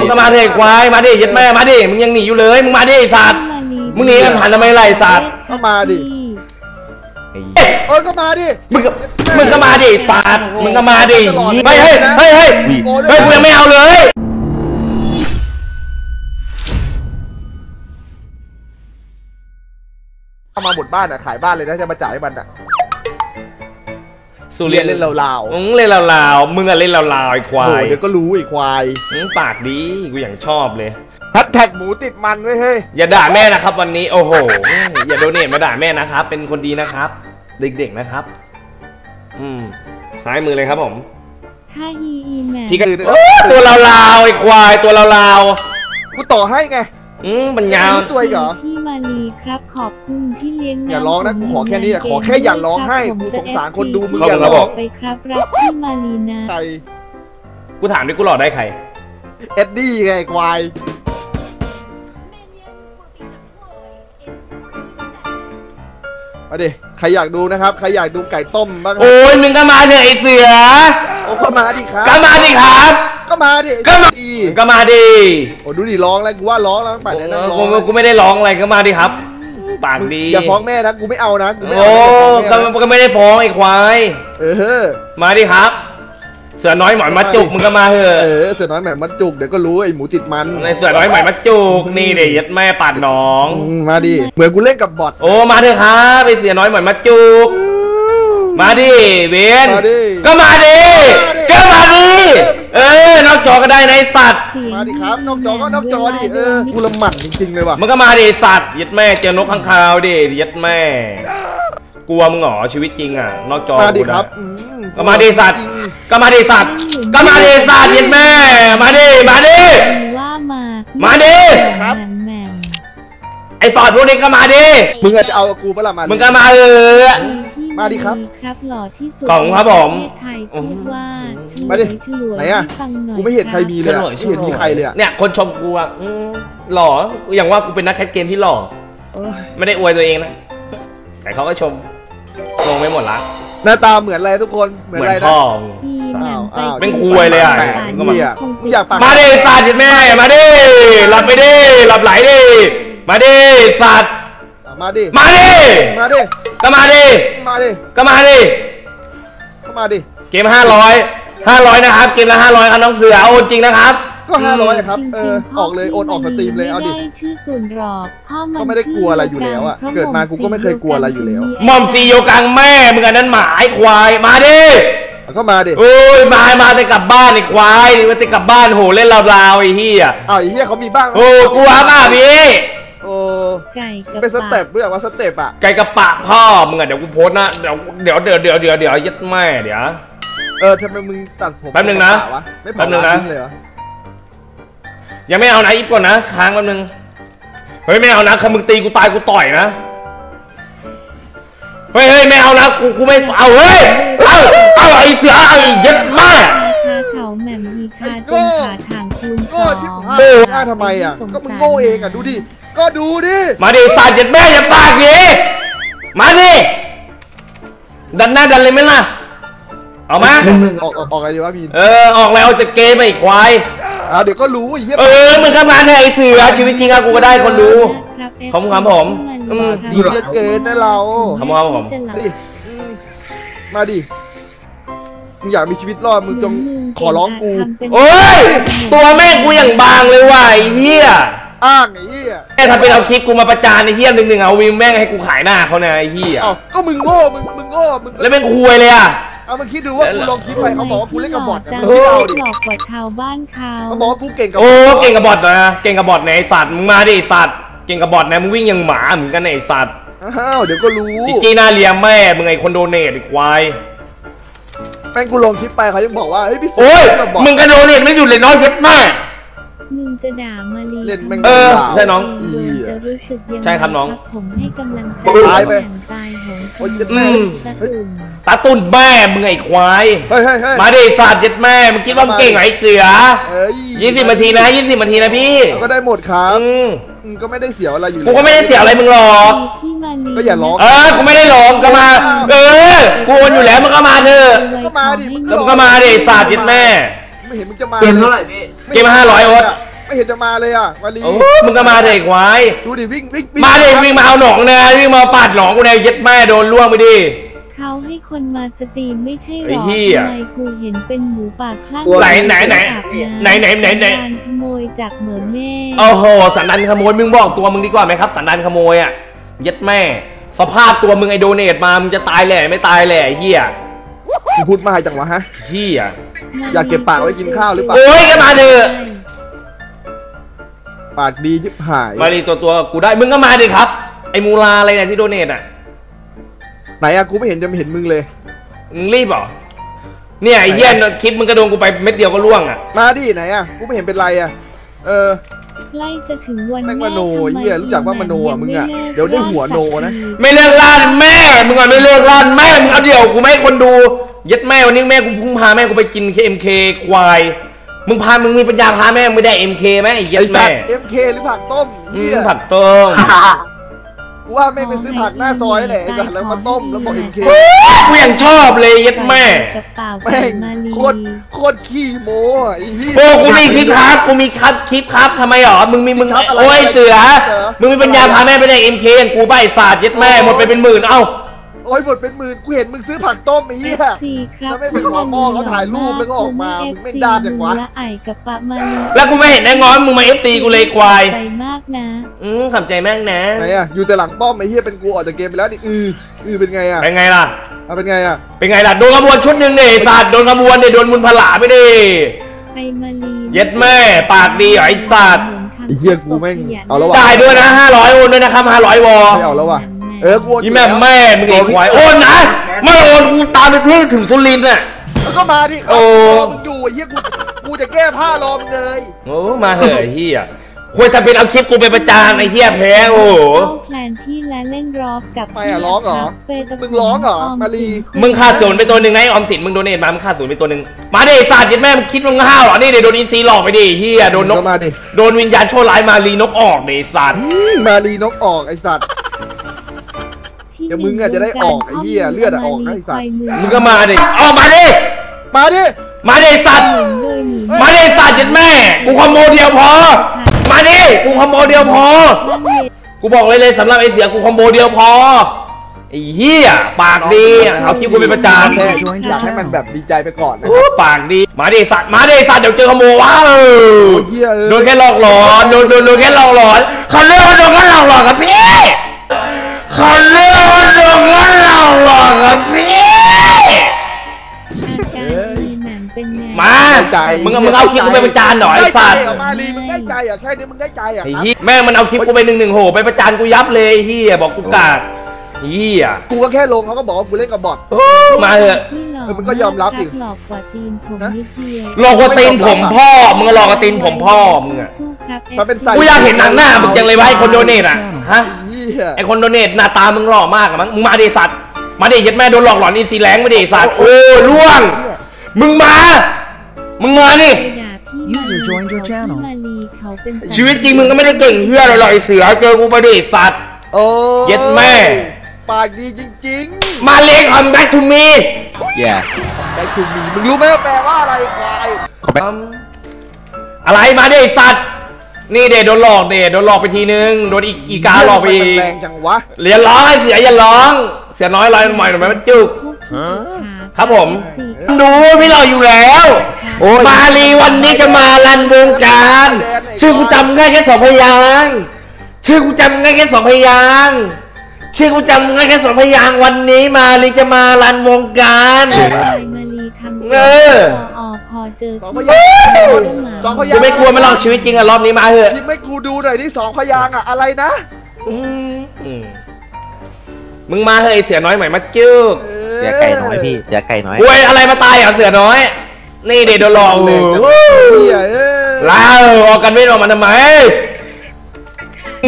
มึงก็มาดิไอ้ควายมาดิยัดแม่มาดิมึงยังหนีอยู่เลยมึงมาดิไอ้สัตว์มึงหนีกันทันทำไมล่ะไอ้สัตว์ก็มาดิไอ้เหี้ยเออก็มาดิ มึงก็มึงก็มาดิไอ้สัตว์มึงก็มาดิเฮ้ยเฮ้ยเฮ้ยเฮ้ยเฮ้ยกูยังไม่เอาเลย เอามาหมดบ้านอะขายบ้านเลยนะจะมาจ่ายให้มันอะ สุเรีเรียยนนเล่นลาวมึงเล่นลาวๆมึงอะเล่นลาวๆไอ้ควาๆโอ้ยเดี๋ยวก็รู้อีกควายมึงปากดีกูอย่างชอบเลยแฮชแท็กหมูติดมันไว้เฮ้ย อย่าด่าแม่นะครับ วันนี้โอ้โห อย่าโดเนทมาด่าแม่นะครับ เป็นคนดีนะครับ เด็กๆนะครับ อืมซ้ายมือเลยครับผมถ้าอีอีแหม่พี่ก็โอ้ตัวลาวๆไอ้ควายตัวลาวกูต่อให้ไงๆ อืมมันยาวรู้ตัวอีกเหรอ พี่มาลีครับขอบคุณที่เลี้ยงอย่าร้องนะกูขอแค่นี้อะขอแค่อย่าร้องให้ผมกูจะสงสารคนดูมึง FC อย่าร้องไปครับรักพี่มาลีนะใครกูถามดิกูหลอกได้ใคร เอ็ดดี้ไงควายมาดิ ใครอยากดูนะครับ ใครอยากดูไก่ต้มบ้างครับโอ้ยมึงก็มาเถอะไอ้เสือ โอ้ก็มาดิครับก็มาดิครับ ก็มาดิก็มาดีมึงก็มาดิโอ้ดูดิร้องแล้วกูว่าร้องแล้วตั้งแต่นั้นร้อกูงกูไม่ได้ร้องอะไรก็มาดิครับปากดีอย่าฟ้องแม่นะกูไม่เอานะกูไม่โอ้เอาก็นะก็ไม่ได้ฟ้องไอ้ควายเออมาดิครับ เสือน้อยหมอนมัดจุกมึงก็มาเถอะเออเสือน้อยแหม่มมันจุกเดี๋ยวก็รู้ไอ้หมูติดมันในเสือน้อยหมอนมัดจุกนี่เดี๋ยวยัดแม่ปาดหน้องอืมมาดิเหมือนกูเล่นกับบอทโอ้มาเถอะครับไปเสือน้อยหมอนมัดจุก มาดิเบนมาดิก็มาดิก็มาดิเออนอกจอก็ได้ในะไอ้สัตว์เสียงมาดิครับนอกจอก็นอกจอดิเออกูละหมัดจริงๆเลยว่ะมันก็มาดิไอ้สัตว์ยัดแม่เจอนกข้างคาวดิยัดแม่ กลัวมึงเหรอชีวิตจริงอะ นอกจอมาดิกูครับนะอืมก็มาดิสัตว์ก็มาดิสัตว์ก็มาดิสัตว์ยัดแม่ มาดิมาดิ ว่ามามามาดิแหม่มแหม่มไอ้ฟอร์ดพวกนี้ก็มาดิมึงอาจจะเอากับกูปะล่ะมามึงก็มาเออพี่ มาดิครับครับหล่อที่สุดขอบคุณครับผมในประเทศไทยพูดว่าฉลมาดิวยฉลวยไหนอะให้ฟังหน่อยกูไม่เห็นใครมีบเลยอะไม่เห็นมีใครเลยอะเนี่ยคนชมกูอะอืมหล่ออย่างว่ากูเป็นนักแคสเกมที่หล่อเอ้ยไม่ได้อวยตัวเองนะแต่เขาก็ชมลงไม่หมดละหน้าตาเหมือนอะไรทุกคนเหมือนเหมืออะไรนนะพ่อพี่แหม่มไปอ้าวเป็นควยเลยอะแปลกก็มาเหี้ยมึงอยากปากมาดิสัตว์ดิแม่ มาดิหลับไปดิหลับไหลดิมาดิสัตว์อะมาดิมาดิมาดิ ก็มาดิมาดิก็มาดิเข้ามาดิเกมห้าร้อยห้าร้อยนะครับ เกมละห้าร้อยครับน้องเสือเอาจริงนะครับ ก็ห้าร้อยครับจงๆเออพ่ออกเลย โอนออกสตรีมเลย เอาดิไม่ได้ชื่อกุนหรอกพ่อมันก็ไม่ได้กลัวอะไรอยู่แล้วอะชื่เกิดมากูก็ไม่เคยกลัวอะไรอยู่แล้ว หม่อมซีโยกังแม่มึงอันนั้นหมาไอ้ควาย มาดิ ก็มาดิ โอ้ยมา มาแต่กลับบ้านไอ้ควายนี่มาแต่กลับบ้านโหเล่นราวๆไอ้เหี้ยอ้าวไอ้เหี้ยเขามีบ้างโอ้กูฮับอะพี่ โอ้ไก่กับเป็นสเต็ปปด้วยว่าสเต็ปอะไก่กระปะพ่อมึงอะเดี๋ยวกูโพสต์นะเดี๋ยวเดี๋ยวเดี๋ยวเดี๋ยวเดี๋ยวเดี๋ยวยัดแม่เดี๋ยวเออทำไมมึงตัดผมแป๊บนึงนะเปล่าวไม่แป๊เผาบนึงนะร้าทิ้เลยเหรอยังไม่เอานะอีฟก่อนนะค้างแป๊บนึงเฮ้ยไม่เอานะคำมึงตีกูตายกูต่อยนะเฮ้ยเฮ้ยไม่เอานะกูกูไม่เอาเฮ้ยเอาเอาไอ้เสือไอ้ยัดแม่ชาชาเฉาแหม่มมีชาจนขาทางคูณสโง่องชิบหายโง่หน้าทำไมอะก็มึงโง่เองอะดูดิ ก็ดูดิ มาดิสัตว์ยัดแม่อย่าปากดิมาดิดันหน้าดันเลยไหมล่ะ เอามา ออกออกออกอะไรดีวะพี่เออ ออกแล้วเอาจากเกมไปไอ้ควาย อ่าเดี๋ยวก็รู้ไอ้เหี้ย เออมึงก็มาเถอะไอ้เสือชีวิตจริงอะกูก็ได้คนดูครับขอบคุณครับผมอืม ดีเหลือเกินนะเรา ขอบคุณครับผม จะหลับมาดิอืมมาดิ มึงอยากมีชีวิตรอดมึงจงขอร้องกูโอ้ย ตัวแม่งกูอย่างบางเลยว่ะไอ้เหี้ย อ้างไอ้เหี้ย แม่ทำเป็นเอาคลิปกูมาประจานไอ้เหี้ยหนึ่งหนึ่งเอาวิวแม่งให้กูขายหน้าเขาเนี่ยไอ้เหี้ยเอ้าก็มึงโง่ มึง มึงโง่ มึงแล้วแม่งคุยเลยอะ เอามึงคิดดูว่ากูลงคลิปไปเขาบอกว่ากูเล่นกับบอทจันะงมึงคิดเอาดิหลอกกว่าชาวบ้านเขาเขาบอกว่ากูเก่งกับโอ้ เก่งกับบอทนะ เก่งกับบอทไหนไอ้สัตว์ มึงมาดิไอ้สัตว์ เก่งกับบอทนะมึงวิ่งอย่างหมาเหมือนกันนะไอ้สัตว์ อ้าว เดี๋ยวก็รู้ จิจี้หน้าเลียมแม่ มึงไอ้คนโดเนทไอ้ควายแม่งกูลงคลิปไปเขายังบอกว่าเฮ้ยพี่เสืโอ้ยเล่นกับบอทมึงกระโดเนทไม่หยุดเลยน้อยเย็ดแม่ มึงจะด่ามาลีเล่นแม่งเออด่าใช่น้องโดนจะรู้สึกยังไงใช่ครับน้องผมให้กำลังใจตายไปอย่างตายโหงโอ้ยอืมตะตุ่มตาตุนแม่มึงไอ้ควายเฮ้ยเฮ้ยเฮ้ยมาดิสัตว์เย็ดแม่มึงคิดว่ามึงเก่งเหรอไอ้เสือเอ้ยยี่สิบนาทีนะยี่สิบนาทีนะพี่ก็ได้หมดครับอืมอืมก็ไม่ได้เสียอะไรอยู่กูก็ไม่ได้เสียอะไรมึงหรอกพี่มาลีก็อย่าร้องเออกูไม่ได้หลงก็มา เออกูโอนอยู่แล้วมึงก็มาเถอะก็มาดิแล้วมึงก็มาดิไอ้สัตว์เย็ดแม่ไม่เห็นมึงจะมาเกมเท่าไหร่พี่ไม่ เกมห้าร้อยโอ๊ตไไม่เห็นจะมาเลยอะมาลีโอ้มึงก็มาเด็กไว้ดูดิวิ่งวิ่งมาเด็กวิ่งมาเอาหนองนะวิ่งมาปาดหนองกูเนี่ยเย็ดแม่โดนล่วงไปดิเขาให้คนมาสตรีมไม่ใช่หรไอ้อเหี้ยทำไมกูเห็นเป็นหมูปากคลั่งไหนไหนไหนอาบำไหนไหนไหนไหนการขโมยจากเหมือแม่โอ้โหสันดานขโมยมึงบอกตัวมึงดีกว่าไหมครับ สันดานขโมยอะเย็ดแม่ สภาพตัวมึงไอโดเนทมามึงจะตายแหล่ไม่ตายแหล่ไอ้เฮีย กูพูดมากจังวะฮะเฮียอยากเก็บปากไว้กินข้าวหรือเปล่า โอ้ยก็มาเถอะปากดีชิบหาย มาดิตัวตัวกูได้มึงก็มาดิครับ ไอมูลาอะไรเนี่ยที่โดเนทอะไหนอะกูไม่เห็นจะไม่เห็นมึงเลย มึงรีบเหรอเนี่ยไอ้เฮียคลิปมึงกระโดนกูไปเม็ดเดียวก็ล่วงอะ มาดิไหนอะกูไม่เห็นเป็นไรอะเออ ใกล้จะถึงวันแม่งแม่มโนทำไมเหี้ยรู้จักว่ามโนอะมึงอะลิกเดี๋ยวได้หัวโนนะสักทีไม่เลิกล่านแม่มึงอะไม่เลิกล่านแม่มึงเอาเดี๋ยวกูไม่ให้คนดูเย็ดแม่วันนี้แม่กูเพิ่งพาแม่กูไปกิน KMK ควายมึงพามึงมีปัญญาพาแม่มึงไม่ได้ MK ไหมไอ้เย็ไอดสัแม่ตว์เอ็มเคหรือผักต้มอืเหี้มยผัดต้ม กูว่าไม่งไปซื้อผักหน้าซอยแหละไอ้สัตว์แล้วมาต้มแล้วบอกเอ็มเคกูยังชอบเลยเย็ดแม่กระเป๋าแม่งมาลีโคตรโคตรขี้โม้อะไอ้เหี้ย โอ้กูมีคลิปครับกูมีคัดคลิปครับทำไมหรอมึงมีมึงครับอะไรโอ้ยเสือเสือมึงมีปัญญาพาแม่ไปได้ MK อย่างกูไปไอ้ศาสตร์เย็ดแม่หมดไปเป็นหมื่นเอ้า โอ้ยหมดเป็นหมื่นกูเห็นมึงซื้อผักต้มไอ้เหี้ยสี่ครับแล้วไม่เป็นของพ่อเขาถ่ายรูปแล้วก็ออกมามึงไม่ด้านจังวะและไอกับปะมาลีแล้วกูไม่เห็นได้ง้อนมึงมา FC กูเลยควาย ใจมากนะ อืมขอบใจมากนะไหนอะอยู่แต่หลังป้อมไอ้เหี้ยเป็นกูออกจากเกมไปแล้วนี่อืออือเป็นไงอะเป็นไงล่ะเอาเป็นไงอะเป็นไงล่ะ โดนขบวนชุดหนึ่งเนี่ยไอ้สัตว์โดนขบวนเนี่ยโดนมุนผลาไปดิ ไปมาลีเย็ดแม่ปากดีเหรอไอ้สัตว์ ไอ้เหี้ยกูแม่งเอาแล้ววะจ่ายด้วยนะห้าร้อยโอนด้วยนะครับห้าร้อยวอไม่เอาแล้วว่ะ เออกูโอนยี่แม่แม่มึงไอ้ควายโอนนะไม่โอนกูตามไปที่ถึงสุรินทร์น่ะ แล้วก็มาดิโอ้รอมึงอยู่ไอ้เหี้ยกูกูจะแก้ผ้ารอมึงเลย โอ้มาเถอะไอ้เฮียควรจะเป็นเอาคลิปกูไปประจานไอ้เฮียแพ้โอ้โหเข้าแพลนที่และเล่นรอบกับไปอะร้องเหรอเปตะมึงร้องเหรอมาลี มึงขาดศูนย์ไปตัวหนึ่งนะไอ้ออมสินมึงโดเนทมามึงขาดศูนย์ไปตัวหนึ่งมาดิไอ้สัตว์ยัดแม่มึงคิดมึงห้าวเหรอนี่เดี๋ยวโดนอีซีหลอกไปดิเฮียโดนนกก็มาดิ โดนวิญญาณชั่วร้ายมารีนกออกดิไอ้สัตว์อืมมาลีนกออกไอ้สัตว์ ที่เดี๋ยวมึงอะจะได้ออกไอ้เหี้ยเลือดอะออกนะไอ้สัตว์ มึงก็มาดิออกมาดิ มาดิ มาดิไอ้สัตว์โดยหนีมาดิไอ้สัตว์ยัดแม่ กูคอมโบเดียวพอ มาดิ กูคอมโบเดียวพอบ้านเย็นกูบอกเลยเลยสำหรับไอ้เสียกูคอมโบเดียวพอ ไอ้เหี้ยปากดีอะเอาคลิปกูไปประจานแค่อยากให้มันแบบดีใจไปก่อนนะ โอ้ปากดี มาดิสัตว์ มาดิสัตว์เดี๋ยวเจอคอมโบว้าวโอ้ยเหี้ยเออโดนแค่หลอกหลอน โดนโดนโดนแค่หลอกหลอนเขาเรียกว่าโดนแค่หลอกหลอนครับพี่ เขาเรียกว่าโดนแค่หลอกหลอนครับพี่อาการมีแหม่มเป็นไงมามึงเอามึงเอาคลิปกูไปประจานหน่อยไอ้สัตว์ได้ใจเหรอมาลีมึงได้ใจเหรอะแค่นี้มึงได้ใจเหรอะไอ้เหี้ยแม่งมันเอาคลิปกูไปหนึ่งหนึ่งโหไปประจานกูยับเลยไอ้เหี้ยบอกกูกาดเหี้ยกูก็แค่ลงเขาก็บอกว่ากูเล่นกับบอทโอ้มาเถอะพี่หลอกเออมันก็ยอมรับดิหลอกกว่าจีนผมนิดเดียวหลอกกว่าตีนผมพ่อมึงก็หลอกกว่าตีนผมพ่อมึงอะสู้ครับมันเป็นใส่กูอยากเห็นหนังหน้ามึงจังเลยว่าไอ้คนโดเนทอะฮะเหี้ ยไอ้คนโดเนทหน้าตามึงหล่อมากอะมั้งมึงมาดิสัตว์มาดิยัดแม่โดนหลอกหลอนอีซีแรงมาดิสัตว์โอ้ล่วง มึงมา มึงมาดิไปด่าพี่ User joined your เขา channel พี่มาลีเขาเป็นสัตชีวิตจริงมึงก็ไม่ได้เก่งเฮียอะไรหรอกไอ้เสือเจอกูมาดิสัตว์โอ้เย็ดแม่ ปากดีจริงมาเลง come back to me ๆได้คุณมีมึงรู้ไหมว่าแปลว่าอะไรควายอะไรมาดิไอ้สัตว์ นี่เดโดนหลอกเดโดนหลอกไปทีนึงโดนอีกอีกาหลอกไปอีมันกแรงจังวะเรียนร้องไอ้เสืออย่าร้อง เสือน้อยลอยหน่อยหน่อยไหมมันจุกพวกพี่อิจฉาครับผมสี่ดูพี่เราอยู่แล้วโอ้ยมาลีวันนี้จะมาลันวงการ ชื่อกูจำง่ายแค่สองพยางค์ชื่อกูจำง่ายแค่สองพยางค์ชื่อกูจำง่ายแค่สองพยางค์วันนี้มาลีจะมาลันวงการไปมาลีทำเออพ อพอเจอสองพพี่ยางค์สองพยางกูค์ไม่กลัวไม่ลองชีวิตจริงอะรอบนี้มาเถอะพิมพ์ให้กูดูหน่อยที่สองพยางค์อะอะไรนะอืมอืมมึงมาเถอะไอ้เสือน้อยใหม่มาจุกเอย่าไก่น้อยพี่อย่าไก่น้อยอวยอะไรมาตายเหรอเสือน้อย นี่เดโดนหลอกเลเลยยเหี้ยเอ้ย ลาออกกันไม่ออกมาทำไม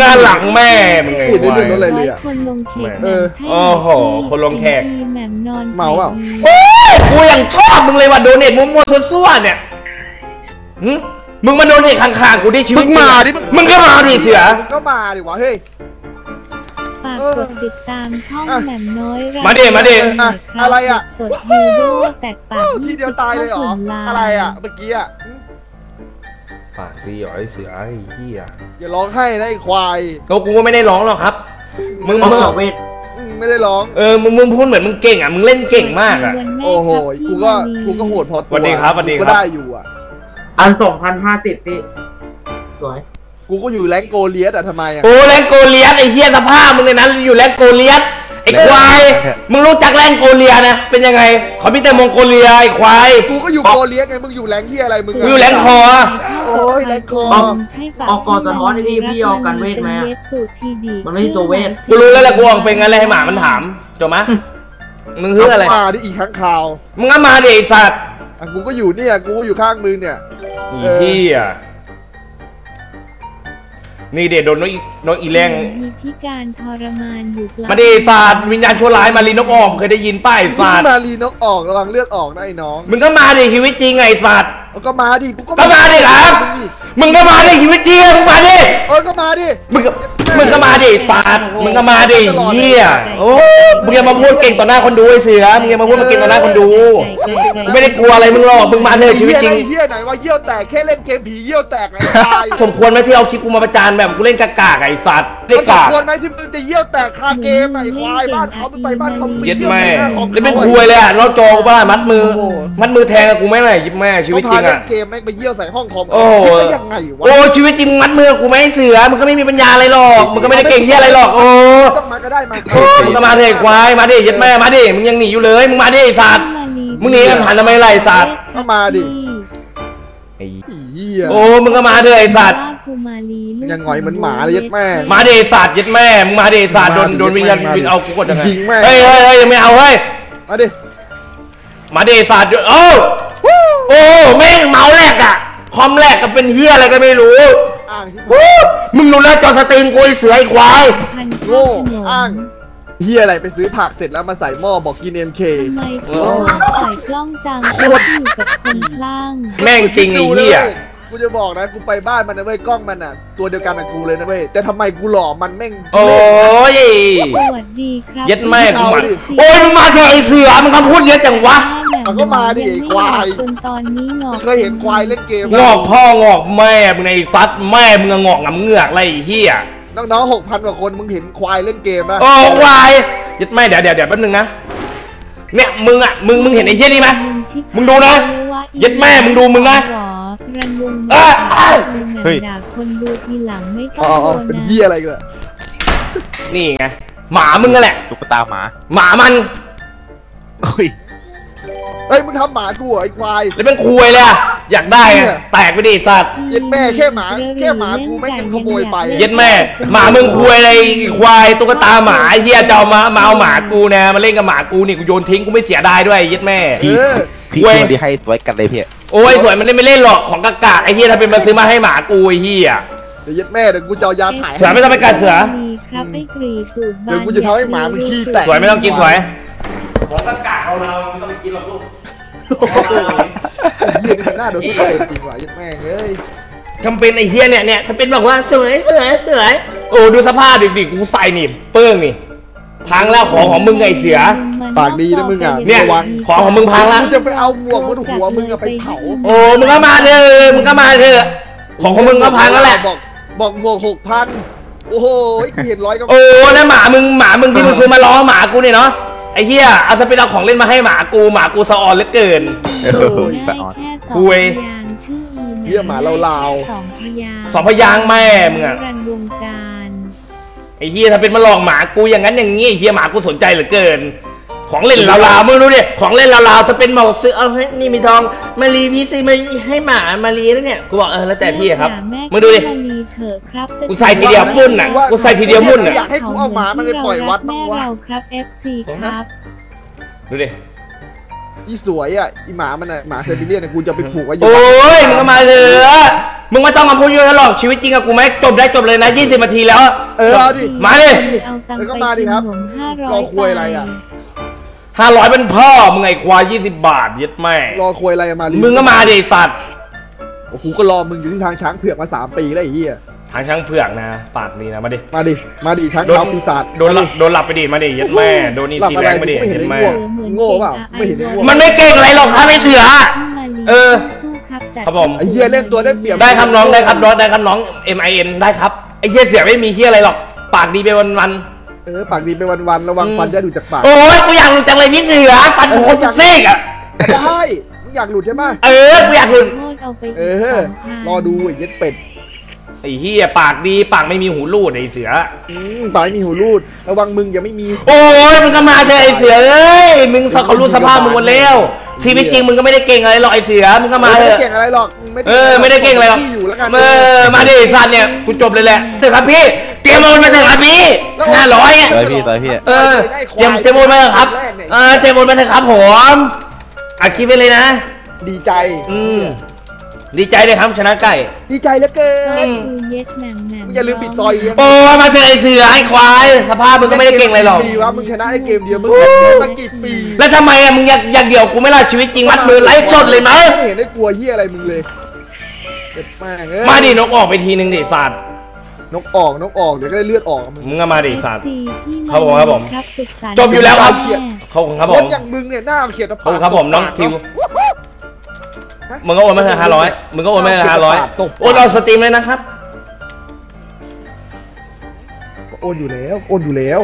งานหลังแม่มึงไงพูดได้วะเรื่องนั้นเลยเลยอะ คนลงแขกเออใช่โอ้โหคนลงแขกดีแหม่มนอนเมาเปล่า โอ้ยกูยังชอบมึงเลยว่ะโดเนทมั่วๆซั่วๆเนี่ยหึมึงมาโดเนทข้างๆกูได้ชีวิตมึงมาดิ มึงก็มาดิเสือ มึงก็มาดิวะเฮ้ย ฝากกดติดตามช่องอะ แหม่มน้อยมาดิมาดิอะอะไรอะสดยูโดแตกปากทีเดียวตายเลยเหรอ 20ล้านอะไรอะ เมื่อกี้อะหึปากดีเหรอไอ้เสือไอ้เหี้ย อย่าร้องให้นะไอ้ควายก็กูก็ไม่ได้ร้องหรอกครับ มึงมึงอืมไม่ได้ร้อง เออมึงมึงพูดเหมือนมึงเก่งอะมึงเล่นเก่งมากอะวันแม่โอ้โหครับพี่กูก็มาลีกูก็โหดพอตัวสวัสดีครับสวัสดีครับ กูก็ได้อยู่อะ อันสองพันห้าสิบพี่ สวย กูก็อยู่แรงโกเลียสอะทำไมอะ โอ้แรงโกเลียสไอ้เหี้ยสภาพมึงเลยนะอยู่แรงโกเลียสไอ้ควายมึงรู้จักแรงโกเลียนะ เป็นยังไงขอพี่แต่มองโกเลียไอ้ควายกูก็อยู่โกเลียสไงมึงอยู่แรงที่อะไรมึงกูอยู่แรงคอ โอ้ยแรงคอใช่ปะออกกอสะท้อนให้พี่พี่เอากันเวทไหมอะตูดทีดีมันไม่ใช่ตัวเวท กูรู้แล้วแหละกูออกเป็นไงเลยให้หมามันถามจบมะมึงเฮืออะไร มาดิอีกครั้งข่าวมึงก็มาดิไอ้สัตว์อะกูก็อยู่เนี่ย กูก็อยู่ข้างมึงเนี่ย อีเออเหี้ย นี่เด็ดโดนนกอีนกอีแรงมีพิการทรมานอยู่กลางมาดิไอ้สัตว์วิญญาณชั่วร้ายมาลีนกออมเคยได้ยินป้ายสัตว์มารีนกออกระวังเลือดออกนะไอ้น้องมึงก็มาดิชีวิตจริงไงไอ้สัตว์เอาก็มาดิกูก็ก็มาดิครับมึงนี่มึงก็มาดิชีวิตจริงมึงมาดิเออก็มาดิมึงก็ มึงก็มาดิสัตว์มึงก็มาดิเหี้ยโอ้มึงอย่ามาพูดเก่งต่อหน้าคนดูไอ้เสือมึงอย่ามาพูดมาเก่งต่อหน้าคนดูกูไม่ได้กลัวอะไรมึงหรอกมึงมาเถอะชีวิตจริงไอ้เหี้ยไหนว่าเยี่ยวแตกแค่เล่นเกมผีเยี่ยวแตกไอ้ตายสมควรไหมที่เอาคลิปกูมาประจานแบบกูเล่นกากๆไอ้สัตว์เล่มันนสมกากควรไหมที่มึงจะเยี่ยวแตกคาเกมไอ้ควายบ้านเขามึงไปบ้านเขามึงเย็ดยี่วแม่ตกหน้าคอแล้วเป็นคุยเลยอะเราจอกูบ้ามัดมือโอ้โหมัดมือแทงกับกูไหมล่ะยิบแม่ชีวิตจริงเขาพาเล่อะนเกมแม่งไปเยี่ยวใส่ห้องคอมโอ้โห คิดได้ยังไงวะ โอ้ชีวิตจริงมัดมือกูไหมเสือมึงก็ไม่มีปัญญาอะไรหรอกมึงก็ไม่ได้เก่งที่อะไรหรอกโอ้ต้องมาก็ได้มาโอ้มึงก็มาเถอะควายมาดิยัดแม่มาดิมึงยังหนีอยู่เลยมึงมาดิไอ้สัตว์มึงหนีคำถามทำไมล่ะไอ้สัตว์ก็มาดิไอ้อีเหี้ยโอ้มึงก็มาเถอะไอ้สัตว์ว่ากูมาลีลูกยังหงอยเหมือนหมาเลยยัดแม่มาดิไอ้สัตว์ยัดแม่มึงมาดิไอ้สัตว์โดนมาดิโดนวิญญาณมาดิเอากูกดยังไงยิงแม่เฮ้ยเฮ้ยเฮ้ยยังไม่เอาเฮ้ยมาดิมาดิไอ้สัตว์โอ้โอ้แม่งเมาแรกอะคอมแรกก็เป็นเฮียอะไรก็ไม่รู้ อ้างที่โอ้มึงดูแลจอสตรีมกูไอ้เสือไอ้ควาย พันโง่ข้าวขนมอ้างเหี้ยอะไรไปซื้อผักเสร็จแล้วมาใส่หม้อบอกกินเอ็มเค ทำไมกูว่าปล่อยกล้องจังกูอยู่กับคนคลั่ง แม่งจริงไอ้เฮีย กูจะบอกนะกูไปบ้านมันนะเว้ยกล้องมันอะ ตัวเดียวกันกับกูเลยนะเว้ยแต่ทำไมกูหล่อมันแม่งโอ้ยสวัสดีครับเย็ดแม่กูเอามาดิโอ้ยมึงมาเถอะไอ้เสือมึงคำพูดเยอะจังวะเอาก็มาดิไอ้ควายจนตอนนี้งอกเคยเห็นควายเล่นเกมงอกพ่องอกแม่มึงในซัดแม่มึงอะงอกงำเงือกอะไรไอ้เฮียน้องๆหกพันกว่าคนมึงเห็นควายเล่นเกมป่ะโอ้ควายยัดแม่เดี๋ยวเดี๋ยวเดี๋ยวแป๊บนึงนะเนี่ยมึงอะมึงมึงเห็นไอ้เฮียนี่ไหมมึงดูนะเย็ดแม่มึงดูมึงนะห รอรันวงเอ้ยเอ้ย เฮ้ยด่าคนดูทีหลังไม่ต้ออ๋งอโดอ๋อนเป็นเหี้ยอะไรกันอะนี่ไง หมามึงนั่นแหละ ตุ๊กตาหมาหมามัน เฮ้ยเฮ้ยมึงทำหมากูเหรอไอ้ควาย แล้วเป็นคุยเลยอะอยากได้ไงเนี่ยแตกไปดิสัตว์ เย็ดแม่แค่หมาแค่หมากูแม่งยังขโมยไป เย็ดแม่ หมามึงคุยอะไรไอ้ควาย ตุ๊กตาหมาไอ้เฮียจะเอามามาเอาหมากูนะ มาเล่นกับหมากูนี่กูโยนทิ้งกูไม่เสียดายด้วยเย็ดแม่ เออ พี่เว้ยคนที่ให้สวยกันเลยพี่โอ้ยสวยมันเล่นไม่เล่นหรอกของกากาไอ้เฮียถ้าเป็นมาซื้อมาให้หมากูไอ้เฮีย เดี๋ยวเย็ดแม่เดี๋ยวกูจะเอายาถ่ายเสือไม่ต้องไปกัดเสือ ครับไอ้กรีตูดบานเดี๋ยวกูจะทำให้หมามึงขี้แตกสวยไม่ต้องกินสวยของกากาเอาเราไม่ต้องไปกินหรอกลูกเหี้ยนี่มันหน้าโดนสุดเลยจริงว่ะเย็ดแม่งเอ้ยทำเป็นไอ้เฮียเนี่ยเนี่ยทำเป็นบอกว่าสวยสวยสวยโอ้ดูสภาพดิดิกูใส่นี่เปิ้งนี่ พังแล้วของของมึงไอ้เสือปากดีนะมึงอะเนี่ยระวัง ของของมึงพังละกูจะไปเอาหมวกบนหัวมึงอะไปเผาโอ้มึงก็มาเถอะมึงก็มาเถอะของของมึงก็พังแล้วแหละบอกบอกหมวกหกพันโอ้โหกูเห็นร้อยก็โอ้แล้วหมามึงหมามึงที่มึงซื้อมาล้อหมากูเนี่ยเนาะไอ้เหี้ยเอาจะเป็นเอาของเล่นมาให้หมากูหมากูสะออนเหลือเกินเออสะออนแค่สองคุยพยางค์ชื่ออีแมเหี้ยหมาลาวๆสองพยางค์สองพยางค์แม่มึงอะรันวงการ ไอ้เหี้ยถ้าเป็นมาหลอกหมากูอย่างนั้นอย่างงี้ไอ้เหี้ยหมากูสนใจเหลือเกิน ของเล่นลาวๆมึงรู้ดิของเล่นลาวๆถ้าเป็นบอกซื้อเอาให้นี่มีทองมารีพี่ซื้อมาให้หมามารีแล้วเนี่ยกูบอกเออแล้วแต่พี่อะครับแม่มึงดูดิมาลีเถอะครับจะกูใส่ทีเดียวปุ้นน่ะกูใส่ทีเดียวมุ่นน่ะอยากให้กูเอาหมามันไปปล่อยวัดบ้าแม่งวะเราครับ FC ครับ ดูดิ อีสวยอะอีหมามันอะหมาเซบิเลียนอะกูจะไปผูกไว้อยู่โอ้ยมึงก็มาเถอะมึงไม่ต้องมาพูดเยอะหรอกชีวิตจริงกับกูไหมจบได้จบเลยนะ 20นาทีแล้ว เออเอาดิมาดิเอาตังแล้วค์ก็ไปมาดิกินครับขนมห้าร้อยรอคุยอะไรอะห้าร้อยเป็นพ่อมึงไอ้ควายยี่สิบบาทเย็ดแม่รอคุยอะไรอะมาลีมึงก็มาดิไอ้สัตว์โอ้โหก็รอมึงอยู่ที่ทางช้างเผือกมาสามปีแล้วไอ้เหี้ย ทางช้างเผือกนะปากนี้นะมาดิมาดิมาดิช้างโดนเท้าปีศาจโดนหลับโดนหลับไปดิมาดิเย็ดแม่โดนนี่หลับสีอะแรไรงมาดิกูไม่เห็เย็นดไอ้แม่ง่วงโง่เปล่าไม่เห็นไอ้ง่วงมันไม่เก่งอะไรหรอกครับไอ้เสือมาลีเออสู้ครับจัดครับผมไอ้เหี้ยเล่นตัวได้เปรียบได้ครับน้องได้ครับน้องได้ครับน้อง M I N ได้ครับไอ้เหี้ยเสียไม่มีเหี้ยอะไรหรอก ปากดีไปวันวันเออปากดีไปวันๆระวังอืมฟันจะดูดจากปากๆโอ้ยกูอยากหลุดจังเลยพี่เสือฟันกูโคตรเซ็กอะได้มึงอยากหลุดใช่ไหมเออกูอยากหลุดโทษเอาไปเออีกอสองพันรอดูไอ้เย็ดเป็ด ไอ้เหี้ยปากดีปากไม่มีหูรูดไอ้เสือ อืมปากไม่มีหูรูด ระวังมึงอย่าไม่มี โอ้ยมึงก็มาเถอะไอ้เสือเอ้ยมึงเขารู้สภาพมึงหมดแล้วชีวิตจริงมึงก็ไม่ได้เก่งอะไรหรอกไอ้เสือมึงก็มาไม่เถได้อะเก่งอะไรหรอกงเออไม่ได้เก่งอะไรหรอกพี่อยู่แล้วกันเออมาดิสัตว์เนี่ยกูจบเลยแหละเถอะครับพี่เตรียมโอนมาเถอะครับพี่ห้าร้อยอะต่อยพี่ต่อยพี่ เออเตรียมเตรียมโอนมาเถอะครับ เออเตรียมโอนมาเถอะครับผมอัดคลิปไปเลยนะ ดีใจ อืม ดีใจเลยครับชนะไก่ดีใจเหลือเกิก็นคือเย็ดหนังหนังมึงอย่าลืมปิดซอยเลี้ยงโอ้ยมาเถอะไอ้เสือไอ้ควาย สภาพมึงก็ไม่ได้เก่งอะไรหรอกปีวะมึงชนะได้เกมเดียวมึงมากี่ปี แล้วทำไมอะมึงอยากอยากเดี่ยวกูไม่ล่ะชีวิตจริงมัดมือไลฟ์สดเลยไหมไม่เห็นได้กลัวเฮียอะไรมึงเลยเจ็บมากเอ้ยมาดินกออกไปทีนึงดิสัตว์นกออกนกออกเดี๋ยวก็ได้เลือดออกมึงมึงก็มาดิสัตว์ FC ที่ครับผมครับผมครับสุขสันต์จบอยู่แล้วครับแม่ขอบคุณครับผคนมอย่างมึงเนี่ยหน้าเขียดตะขอบคุณครับผมน้องทิว มึงก็โอนมาเถอะห้าร้อยมึงก็โอนมาเถอะห้าร้อยโอนเอาสตรีมเลยนะครับ โอนอยู่แล้วโอนอยู่แล้ว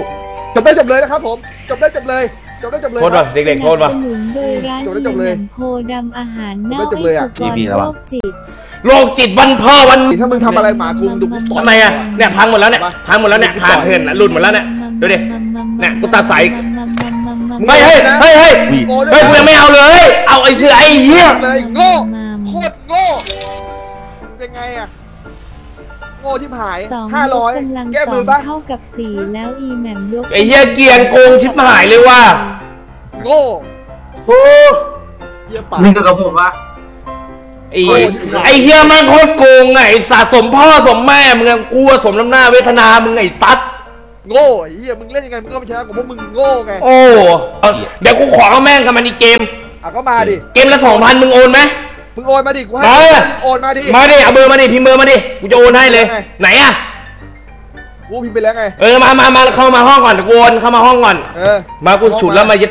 จบได้จบเลยนะครับผมจบได้จบเลยจบได้จบเลยโทษครัว่ะบ เด็กๆโทษว่ะ สนับสนุนโดยร้านจบแล้วจบเลยอีแหม่มโพดำอาหารเน่าจบแล้วจบเลยอะให้สุกรโรคจิต โรคจิตวันพ่อวันถ้ามึงทำอะไรหมากูมึงดูกูต่อย ทำไมอะเนี่ยพังหมดแล้วเนี่ยพังหมดแล้วเนี่ยขาดเหินน่ะหลุดหมดแล้วเนี่ยดูดิเนี่ยกูตัดสาย เฮ้ยเฮ้ยเฮ้ยเฮ้ยวิโง่ด้วเฮ้ยกูยังไม่เอาเลย เอาไอ้เสือไอ้เหี้ยเลยโง่โคตรโง่เป็นไงอะโง่ที่หายสองห้าร้อยกำลังแก้สมือองปะเท่ากับสี่แล้วอีแหม่มยกไอ้เหี้ยเกรียนโกงชิบหายเลยว่ะโง่โอ้เยี่ยปากนี่ก็กับผมว่าไอ้ไอ้เหี้ยแม่งโคตรโกงไงไอ้สะสมพ่อสมแม่มึงอะกูอะสมน้ำหน้าเวทนามึงไอ้ซัด โง่ไอ้เหี้ยมึงเล่นยังไงมึงก็ไม่ชนะกูเพราะมึงโง่ไงโอ้เอาเดี๋ยวกูขอเอาแม่งกับมันอีกเกม อะก็มาดิเกมละสองพันมึงโอนไหม มึงโอนมาดิกูให้มา โอนมาดิ มาดิ เอาเบอร์มาดิ พิมพ์เบอร์มาดิ กูจะโอนให้เลยไงไหนอะกูพิมพ์ไปแล้วไง เออ มามามาเข้ามาห้องก่อนกูโอนเข้ามาห้องก่อน เออมากูฉุดแล้วมายึด